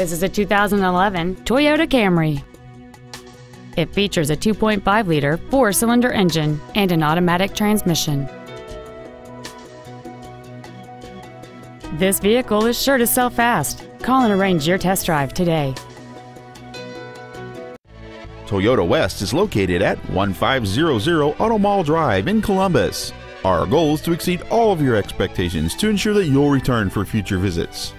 This is a 2011 Toyota Camry. It features a 2.5-liter four-cylinder engine and an automatic transmission. This vehicle is sure to sell fast. Call and arrange your test drive today. Toyota West is located at 1500 Auto Mall Drive in Columbus. Our goal is to exceed all of your expectations to ensure that you'll return for future visits.